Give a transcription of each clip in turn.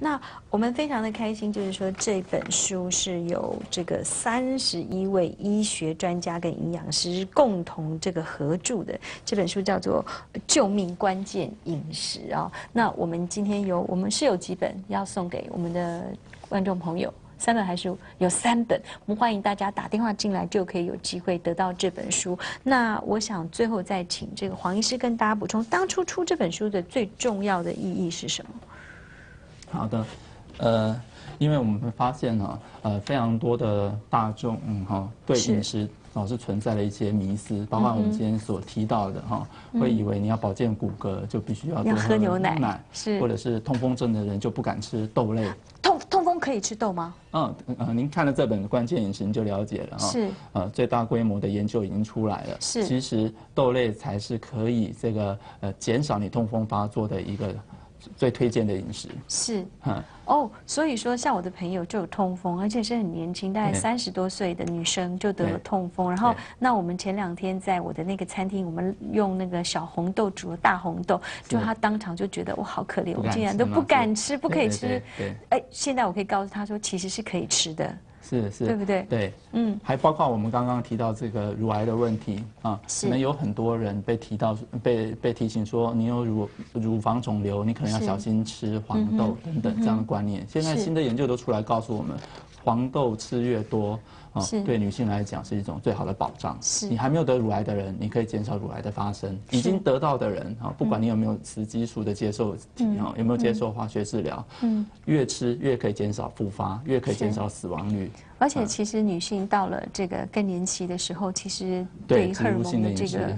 那我们非常的开心，就是说这本书是由这个三十一位医学专家跟营养师共同这个合著的。这本书叫做《救命关键饮食》啊。那我们今天有，我们是有几本要送给我们的观众朋友，三本还是有三本？我们欢迎大家打电话进来，就可以有机会得到这本书。那我想最后再请这个黄医师跟大家补充，当初出这本书的最重要的意义是什么？好的，呃，因为我们会发现哈，呃，非常多的大众，嗯哈，对饮食老是存在了一些迷思，包括我们今天所提到的哈，会以为你要保健骨骼就必须要多喝牛奶，是，或者是痛风症的人就不敢吃豆类。痛痛风可以吃豆吗？嗯呃，您看了这本关键饮食，您就了解了哈。是，呃，最大规模的研究已经出来了。是，其实豆类才是可以这个呃减少你痛风发作的一个。最推荐的饮食。是，嗯。哦，所以说像我的朋友就有痛风，而且是很年轻，大概三十多岁的女生就得了痛风。然后，那我们前两天在我的那个餐厅，我们用那个小红豆煮了大红豆，就他当场就觉得我好可怜，我竟然都不敢吃，不可以吃。哎，现在我可以告诉他说，其实是可以吃的。是是，对不对？对，嗯，还包括我们刚刚提到这个乳癌的问题啊，可能有很多人被提到被被提醒说，你有乳乳房肿瘤，你可能要小心吃黄豆等等这样的观念。现在新的研究都出来告诉我们，黄豆吃越多。啊，对女性来讲是一种最好的保障。是，你还没有得乳癌的人，你可以减少乳癌的发生；已经得到的人，啊，不管你有没有雌激素的接受体，啊，有没有接受化学治疗，嗯，越吃越可以减少复发，越可以减少死亡率。而且，其实女性到了这个更年期的时候，其实对荷尔蒙的这个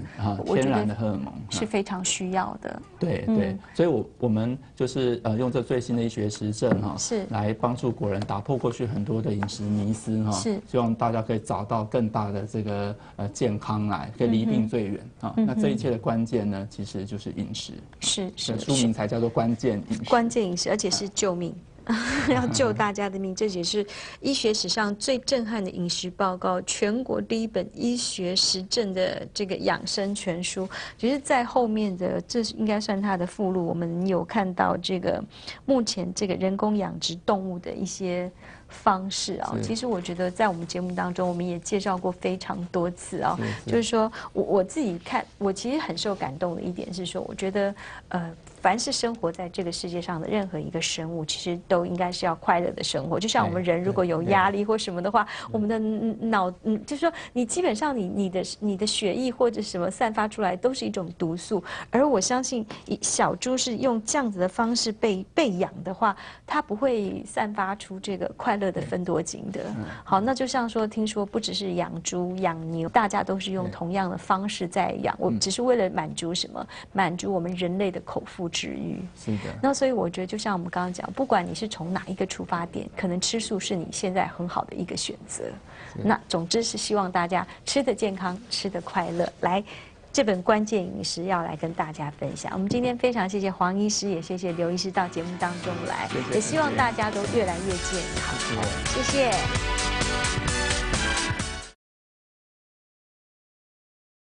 天然的荷尔蒙是非常需要的。对对，所以，我我们就是呃，用这最新的医学实证哈，是来帮助国人打破过去很多的饮食迷思哈，是希望大家可以找到更大的这个呃健康来，可以离病最远啊。那这一切的关键呢，其实就是饮食。是是，书名才叫做关键饮食。关键饮食，而且是救命。要救大家的命，这也是医学史上最震撼的饮食报告，全国第一本医学实证的这个养生全书。其实，在后面的，这应该算它的附录。我们有看到这个目前这个人工养殖动物的一些方式啊。其实，我觉得在我们节目当中，我们也介绍过非常多次啊。就是说我我自己看，我其实很受感动的一点是说，我觉得呃。凡是生活在这个世界上的任何一个生物，其实都应该是要快乐的生活。就像我们人如果有压力或什么的话，我们的脑嗯，就是说你基本上你你的你的血液或者什么散发出来都是一种毒素。而我相信，小猪是用这样子的方式被被养的话，它不会散发出这个快乐的分多精的。好，那就像说，听说不只是养猪养牛，大家都是用同样的方式在养，我只是为了满足什么？满足我们人类的口腹。治愈是的，那所以我觉得，就像我们刚刚讲，不管你是从哪一个出发点，可能吃素是你现在很好的一个选择。那总之是希望大家吃的健康，吃的快乐。来，这本关键饮食要来跟大家分享。我们今天非常谢谢黄医师，也谢谢刘医师到节目当中来，也希望大家都越来越健康。谢谢。